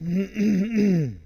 嗯嗯嗯